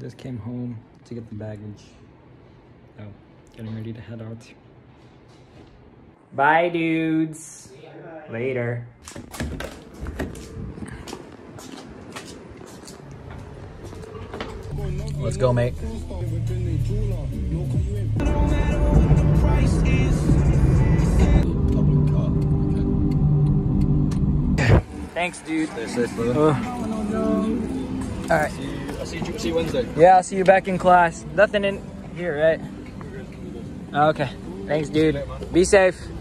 Just came home to get the baggage. So, getting ready to head out. Bye, dudes. Later. Let's go, mate. Thanks, dude. Uh, all right. I'll see you, see you Wednesday. Yeah, I'll see you back in class. Nothing in here, right? Okay. Thanks, dude. Be safe.19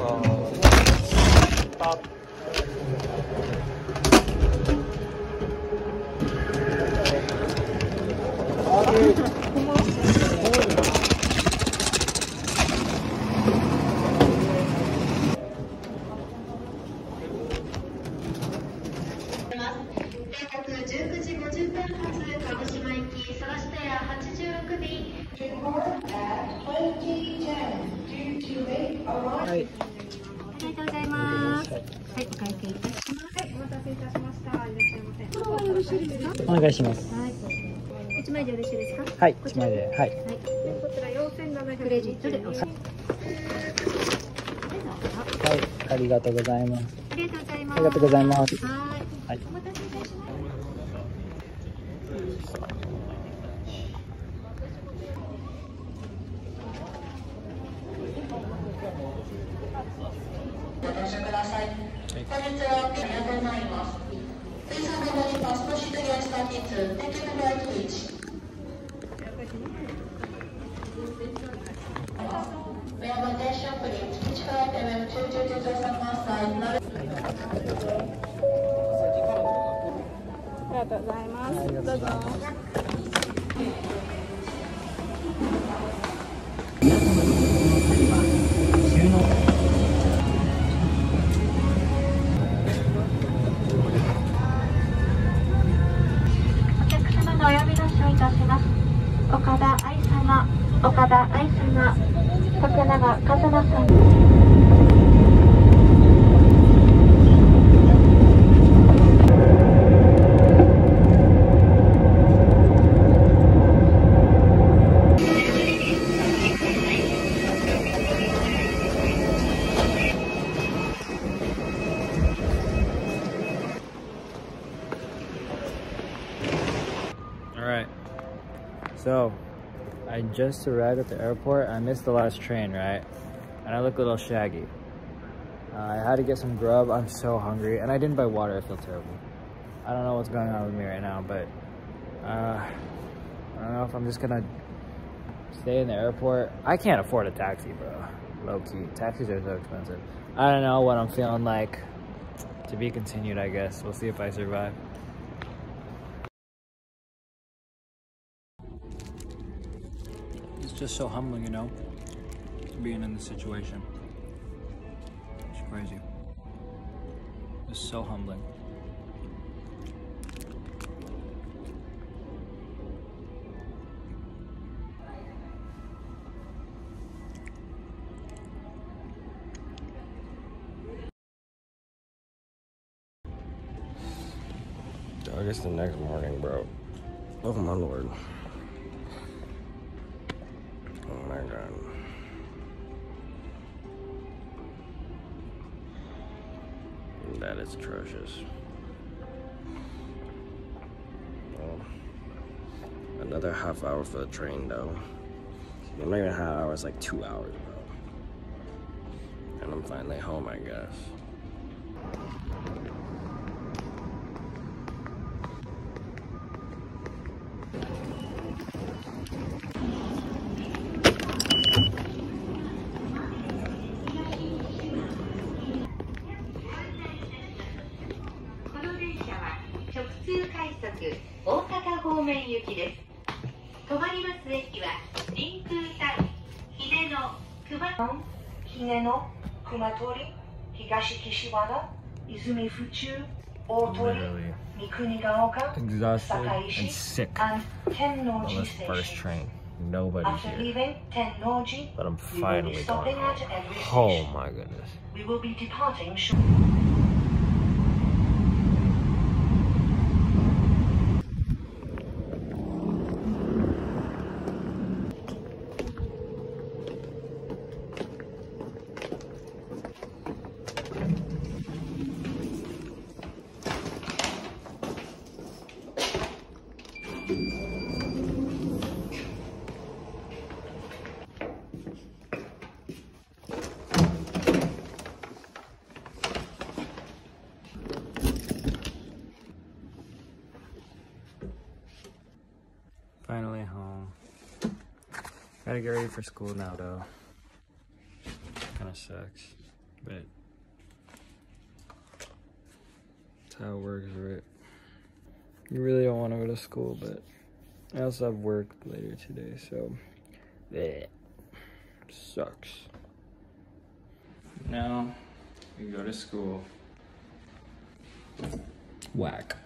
哦，八。好的。ありがとうございます。はい、お会計いたします。はい、お待たせいたしました。いらっしゃいませ。これはよろしいですか。お願いします。はい。一枚でよろしいですか？はい、一枚で。はい。はい。こちら四千七百クレジットでお支払い。はい、ありがとうございます。ありがとうございます。ありがとうございます。はい。はい。お待たせいたします。ありがとうございます。岡田愛様、岡田愛様、徳永和馬さん。 All right. So, I just arrived at the airport. I missed the last train, right? And I look a little shaggy. Uh, I had to get some grub. I'm so hungry. And I didn't buy water. I feel terrible. I don't know what's going on with me right now, but uh, I don't know if I'm just gonna stay in the airport. I can't afford a taxi, bro. Low key. Taxis are so expensive. I don't know what I'm feeling like. To be continued, I guess. We'll see if I survive. Just so humbling, you know, being in this situation. It's crazy. It's so humbling. I guess the next morning, bro. Oh my lord. That is atrocious. Well, another half hour for the train, though. Not even half hour, it's like two hours, bro. And I'm finally home, I guess. 大阪方面行きです止まります駅は臨空タウン姫野熊姫野熊取東岸和田泉府中大鳥三国ヶ丘堺市天王寺ステーション nobody After here. Leaving Tennoji, but I'm finally going home. Oh my goodness. We will be departing shortly. Finally home. Gotta get ready for school now though. Kinda sucks. But that's how it works, right? You really don't want to go to school, but I also have work later today, so bleh. sucks. Now we go to school. Whack.